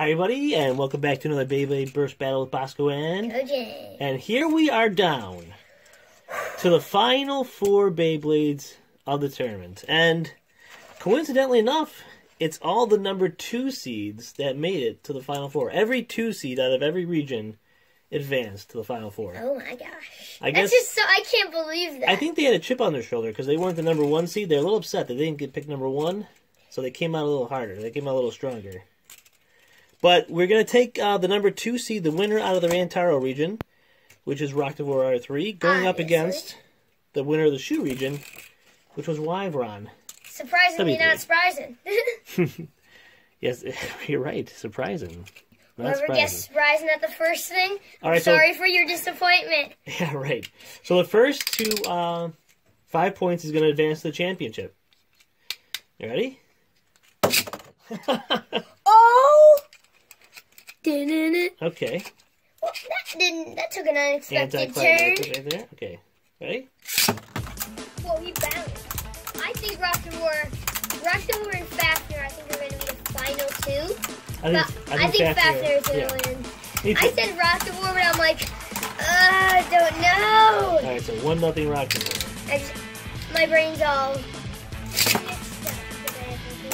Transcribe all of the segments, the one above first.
Hi, everybody, and welcome back to another Beyblade Burst Battle with Bosco and. Okay. And here we are down to the final four Beyblades of the tournament. And coincidentally enough, it's all the number two seeds that made it to the final four. Every two seed out of every region advanced to the final four. Oh my gosh. I guess, That's just so I can't believe that. I think they had a chip on their shoulder because they weren't the number one seed. They're a little upset that they didn't get picked number one, so they came out a little harder. They came out a little stronger. But we're going to take uh, the number two seed, the winner out of the Rantaro region, which is Roktavor R3, going up against the winner of the Shu region, which was Wyvron. Surprisingly not surprising. Yes, you're right. Surprising. Not Whoever guessed surprising. surprising at the first thing, All right, so- sorry for your disappointment. Yeah, right. So the first two uh, five points is going to advance to the championship. You ready? Okay. Well, that didn't. That took an unexpected turn. right there. Okay. Ready? Well, he bounced. I think Roktavor, Rocket War and Fafnir, I think are going to be the final two. I But think, I think Fafnir is going yeah. to win. Me. I said Roktavor, but I'm like, uh, I don't know. All right, so one nothing Rocket War. I just, my brain's all mixed up because I have to do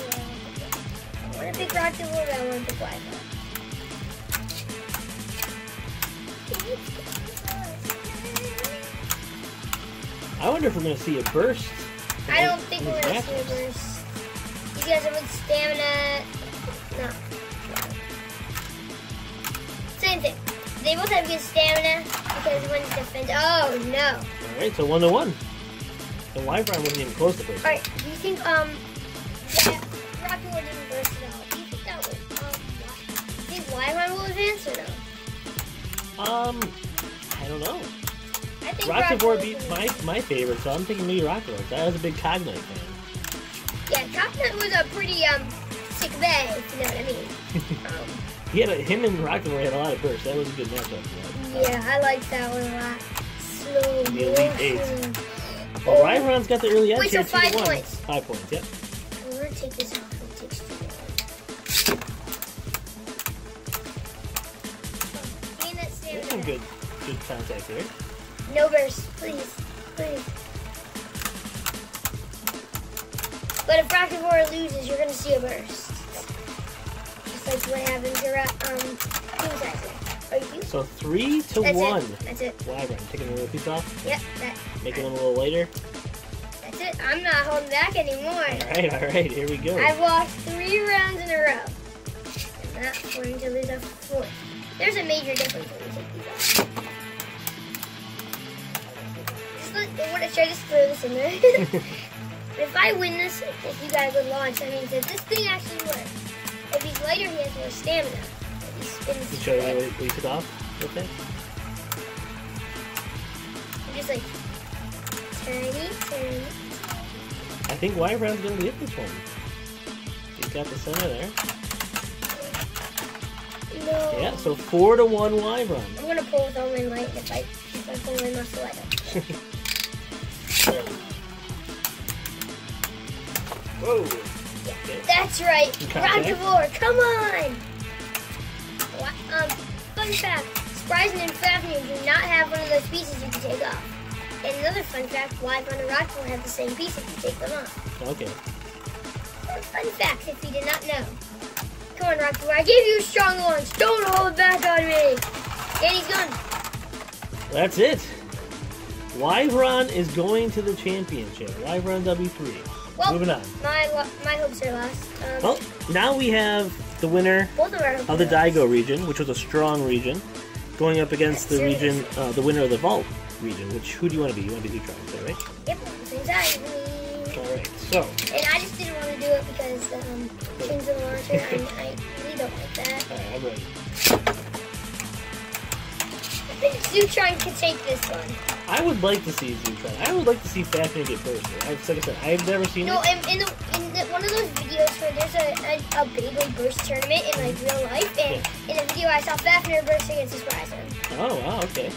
all I want to pick Roktavor, but I want to pick Wi-Fi. I wonder if we're going to see a burst. I don't think in we're gonna see a burst. You guys are with stamina. No. Same thing. They both have good stamina because when defense. Oh no. All right, so one to one. The Wyvern wasn't even close to first. All right. Do you think um that Roktavor didn't burst at all? Do you think that would um? Do you think Wyvern will advance or no? Um, I don't know. I think Roktavor will beat my my favorite, so I'm thinking maybe War. I was a big Cognite fan. Yeah, Cognite was a pretty um sick bay. If you know what I mean. um, He had a, him and War had a lot of bursts. That was a good matchup. that. yeah, I liked that one a lot. Slow The Elite Eight. Well, Wyvern's got the early edge Wait, here, so to five one. points. Five points. Yep. I'm gonna take this off. Good good contact here. No burst, please, please. But if Rocket loses, you're gonna see a burst. Just like what happened to um? Are you? So three to That's one. it. That's it. Wyvern taking a little piece off, Yep, that, making them a little lighter. that's it. I'm not holding back anymore. All right, all right. Here we go. I've lost three rounds in a row. I'm not going to lose a fourth. There's a major difference when we take these off. Just let, what, should I just throw this in there? if I win this, if you a good launch, that means that this thing actually works. If he's lighter, he has more stamina. If he spins You show quick, what you took off quick? I'm just like, turny, turny. I think Wyvern's gonna get this one. He's got the center there. No. Yeah, so four to one Wyvern. I'm gonna pull with all my might if I, if I pull my muscle light up. Whoa. Okay. That's right. Rocket come on. What, um, fun fact: Spryzen and Fafnir do not have one of those pieces you can take off. And another fun fact: Wyvern and War have the same piece if you take them off. Okay. Fun fact if you did not know. Come on, War, I gave you a strong launch. Don't hold back on me. And he's gone. That's it. Wyvern is going to the championship. Wyvern W3. Well, Moving on. My my hopes are lost. Um, Well, now we have the winner of of the. Daigo region, which was a strong region, going up against the region, uh, the winner of the Valt region. Which who do you want to be? You want to be Zutron, right? Yep, So And I just didn't want to do it because um, change the launcher, and I really don't like that. all right, I'm ready. I think Zutron could take this one. I would like to see Zutron. I would like to see Fafnir get first. I've, like I said, I've never seen No, it. in, in, the, in the, one of those videos where there's a, a, a Beyblade burst tournament in like real life, and in the video I saw Fafnir burst against his Horizon. Oh wow, okay.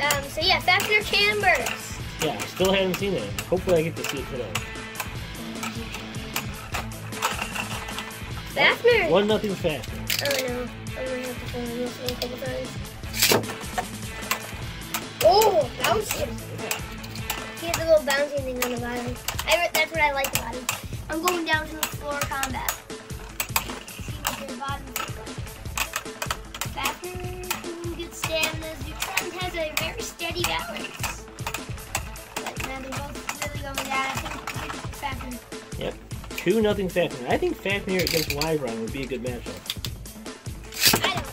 Um, so yeah, Fafnir can burst. Yeah, I still haven't seen it. Hopefully, I get to see it today. Fafnir. One nothing Fafnir. Oh no, I'm gonna have to turn this one a couple times. Oh, bouncing. He has a little bouncing thing on the bottom. I, re- that's what I like about him. I'm going down to the floor combat. See what their bottoms look like. Fafnir, good stamina. Zutron has a very steady balance. But now they're both really going down. I think Fafnir. Yep. 2 nothing Fafnir. I think Fafnir against Wyvern would be a good matchup. I don't.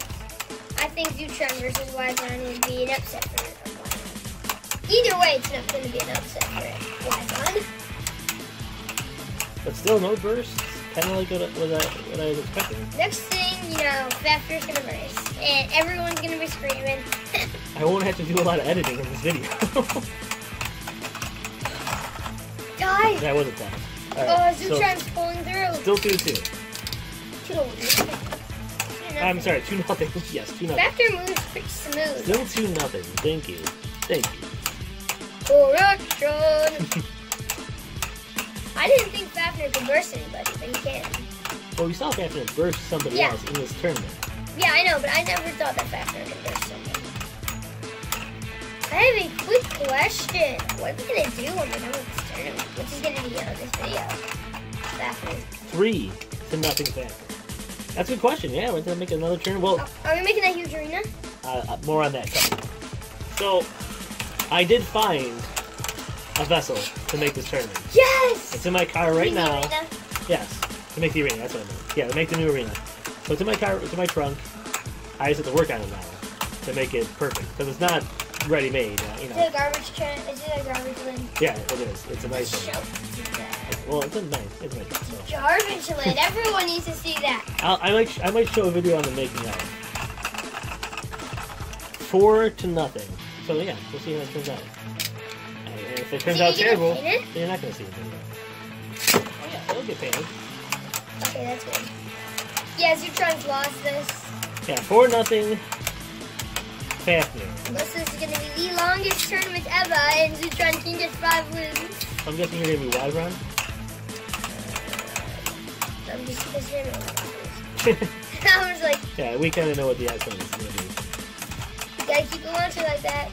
I think Zutron versus Wyvern would be an upset for Wyvern. Either way, it's not going to be an upset for Wyvern. But still, no burst. Kind of like what I, what, I, what I was expecting. Next thing, you know, Fafnir's going to burst, and everyone's going to be screaming. I won't have to do a lot of editing in this video. Die! that was a tie. Oh, Alright, so Zutron's pulling through. still 2 2. Two to one. I'm sorry, 2 nothing. Yes, 2 nothing. Fafnir moves pretty smooth. Still 2 nothing. Thank you. Thank you. Correction! I didn't think Fafnir could burst anybody, but he can. Well, we saw Fafnir burst somebody Yeah. else in this tournament. Yeah, I know, but I never thought that Fafnir could burst somebody. I have a quick question. What are we gonna do when we're done with this tournament? Which is gonna be on this video. Fafnir. 3 to nothing Fafnir. That's a good question. Yeah, we're going to make another turn. Well, Oh, are we making that huge arena? uh, uh, more on that. So, I did find a vessel to make this tournament. Yes! It's in my car right now. arena. Yes, to make the arena. That's what I meant. Yeah, to make the new arena. So it's in my car. It's in my trunk. I just have to work on it now to make it perfect because it's not ready made. Uh, you Is it a garbage can? Is it a garbage bin? Yeah, it is. It's a nice Show one. that. Well, it's a nice. It's nice. So. Garbage lid. Everyone needs to see that. I'll, I might. I might show a video on the making of. it. Four to nothing. So yeah, we'll see how it turns out. And if it turns out you terrible, then you're not gonna see video. Oh yeah, it'll get painted. Okay, that's good. Yeah, Zutron's lost this. Yeah, four nothing. Fafnir. This is going to be the longest tournament ever, and Zutron can get five wins. I'm guessing you're gonna be wide run? I'm just considering. I was like, yeah, we kind of know what the outcome is gonna be. you gotta keep it launching like that.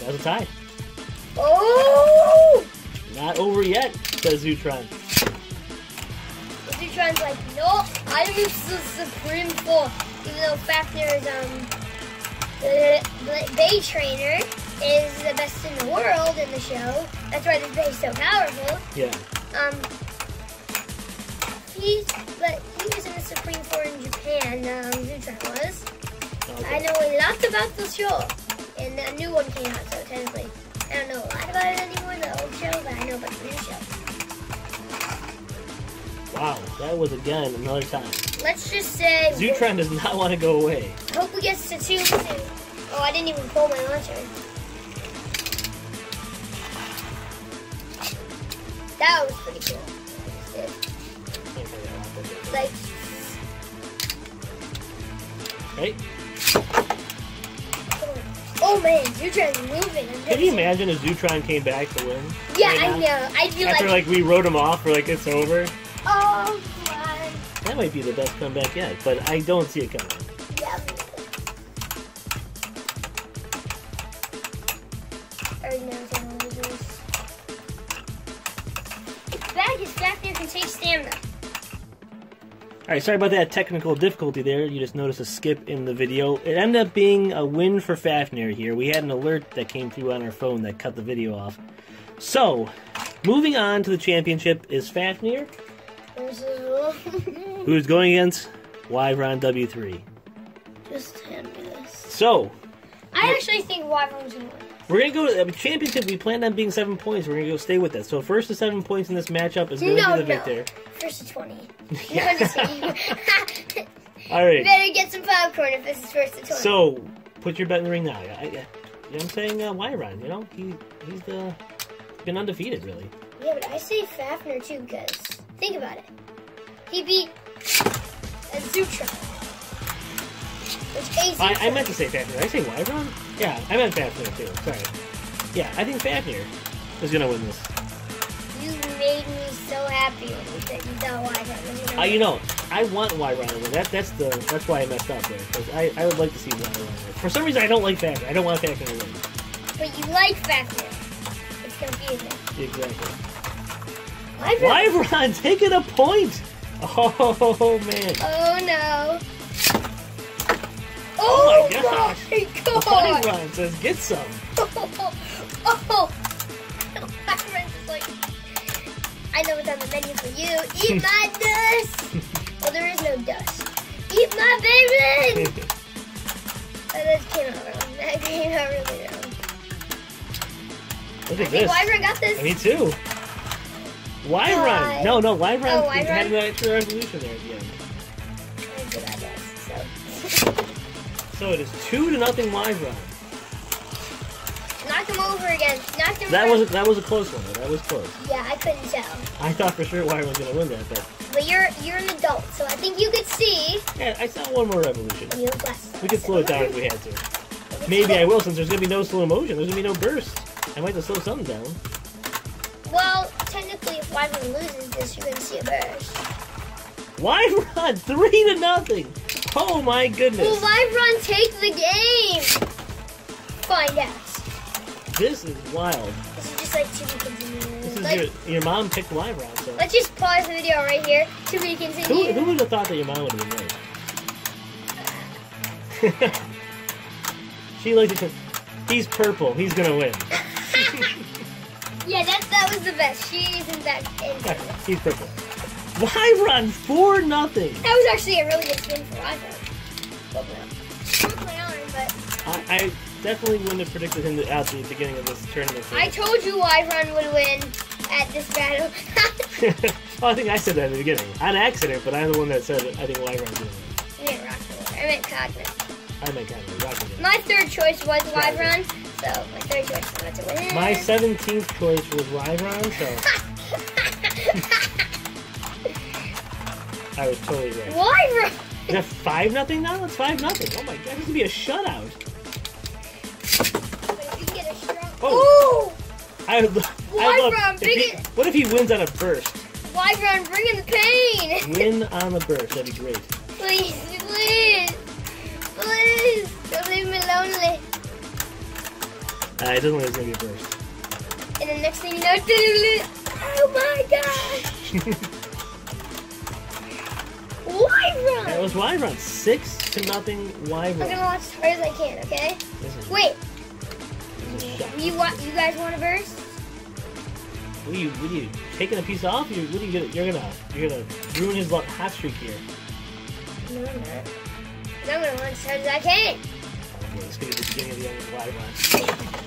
That's a tie. Oh! Not over yet, says Zutron. Zutron's like, nope, I'm the Supreme Four. Even though Fafnir is, um, the the Bay Trainer is the best in the world in the show. That's why this Bay's so powerful. Yeah. Um, He's but he was in the Supreme Court in Japan. Um, was. I know a lot about the show, and a new one came out. So technically, I don't know a lot about it anymore. The old show, but I know about the new show. Wow, that was again another time. Let's just say Zutron does not want to go away. I hope we get to two soon. Oh, I didn't even pull my launcher. That was pretty cool. Like, Right? oh, oh man, Zutron's moving. Can you imagine if Zutron came back to win? Yeah, right I now? know. I'd be After like, like we wrote him off, we're like it's over. Oh my. That might be the best comeback yet, but I don't see it coming. Yeah. Already know what I'm gonna do this. It's back. It's back there. Can take stamina. All right, sorry about that technical difficulty there. You just noticed a skip in the video. It ended up being a win for Fafnir here. We had an alert that came through on our phone that cut the video off. So, moving on to the championship is Fafnir, who's going against Wyvern W3. Just hand me this. So, I actually think Wyvern's gonna win. we're gonna go to the championship. We planned on being seven points. We're gonna go stay with that. So, first to seven points in this matchup is gonna No, be the no. victor. First to 20. Yeah. I'm just. All right. Better get some popcorn if this is first to 20. So, put your bet in the ring now. I, I, I'm saying uh, Wyvron. You know, he he's the been undefeated really. Yeah, but I say Fafnir too because think about it. He beat a Zutron. Which a I, I meant to say Fafnir. Did I say Wyvron? Yeah, I meant Fafnir too. Sorry. Yeah, I think Fafnir is gonna win this. You made me so happy when you said you thought Wyvern was you know, I want Wyvron to win. That that's the that's why I messed up there because I, I would like to see Wyvron win. For some reason, I don't like Fafnir. I don't want Fafnir to win. But you like Fafnir. It's confusing. Exactly. Wyvern. Taking a point. Oh man. Oh no. Oh Oh, my gosh. my god. Wyvron says get some. Oh, oh. Wyvern's like, I know what's on the menu for you. Eat my dust. well, there is no dust. Eat my baby. Oh, that came out wrong. That came out really wrong. Look I at think this. Wyvern got this. Me too. Wyvron. God. No, no, Wyvron Oh, had Wyvern? an extra resolution there at the end. So. So it is two to nothing Wyvern. Knock him over again. Knock him That over. was that was a close one. That was close. Yeah, I couldn't tell. I thought for sure Wyvern was gonna win that, but But you're you're an adult, so I think you could see. yeah, I saw one more revolution. You. We could slow it down if we had to. Maybe I will, since there's gonna be no slow motion. There's gonna be no burst. I might have to slow something down. Well, Wyvern loses this, you're gonna see a burst. Wyvern, three to nothing. Oh my goodness. Will. Wyvern take the game? Find out. This is wild. This is just like to be continued. This is Like, your your mom picked Wyvern, so let's just pause the video right here to be who, continued. who would have thought that your mom would have been right? she likes to. He's purple. He's gonna win. Yeah, that that was the best. She isn't that into Yeah, it. he's purple. Wyvern four nothing. That was actually a really good spin for Wyvern. Well, my arm, but I, I definitely wouldn't have predicted him to, at the beginning of this tournament. I told you Wyvern would win at this battle. well, I think I said that in the beginning. On accident, but I'm the one that said it. I think Wyvern's gonna win. I meant Rockmore. I meant Cognitive. I meant of. My third choice was Wyvern, so my third choice was to win. My 17th choice was Wyvern, so I was totally right. Wyvern! Is that 5 nothing now? It's 5 nothing. Oh my god, this is gonna be a shutout. But if you get a strong... Oh. Ooh! I would, love, Wyvern, if bring he, it. What if he wins on a burst? Wyvern, bring in the pain! Win on the burst, that'd be great. Please, please! Please! Don't leave me lonely. Uh, it doesn't look like it's gonna be a burst. And the next thing you know... Oh my god! Wyvern! That was Wyvern. 6 to nothing wide run. I'm gonna watch as hard as I can, okay? Wait, this is a shot. you want? You guys want a burst? What are you, what are you taking a piece off? You, what are you gonna, you're gonna, you're gonna ruin his luck- hot streak here. No, I'm not. I'm gonna watch as hard as I can. Okay, let's get to the beginning of the end of the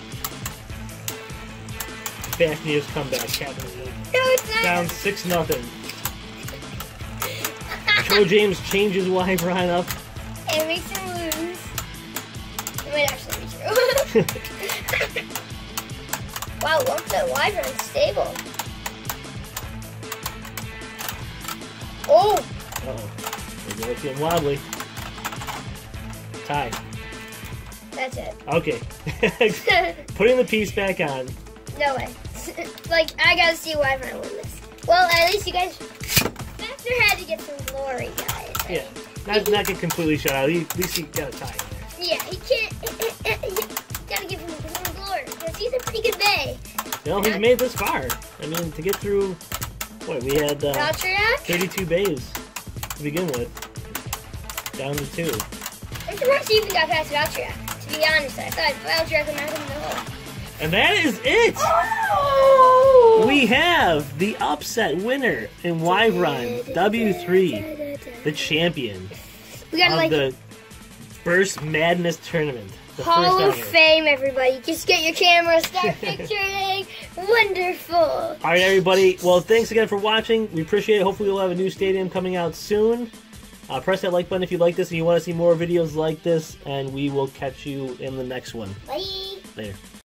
live run. Fafnir's comeback, Captain League. No, it's not. Down 6 nothing. Joe James changes Wyvern up. It makes him lose. It might actually be true. wow, look the Wyvern's stable. Oh. There go, it's getting wobbly. Tie. that's it. Okay. Putting the piece back on. no way. Like, I gotta see Wyvern win this. Well, at least you guys. Had to get some glory, guys. Yeah. Not, not get completely shut out. At least you got a tie in there. Yeah, he can't. you gotta give him some glory because he's a pretty good bay. Well, he's made this far. I mean, to get through, what, we had uh, 32 bays to begin with. Down to two. I'm surprised he even got past Valtryek. To be honest, I thought Valtryek would knock him the. And that is it! Oh! We have the upset winner in Wyvern W3, the champion We got of like the Burst Madness Tournament. Hall of. Fame, everybody. Just get your camera, start picturing. Wonderful. All right, everybody. Well, thanks again for watching. We appreciate it. Hopefully, we'll have a new stadium coming out soon. Uh, press that like button if you like this and you want to see more videos like this, and we will catch you in the next one. Bye. Later.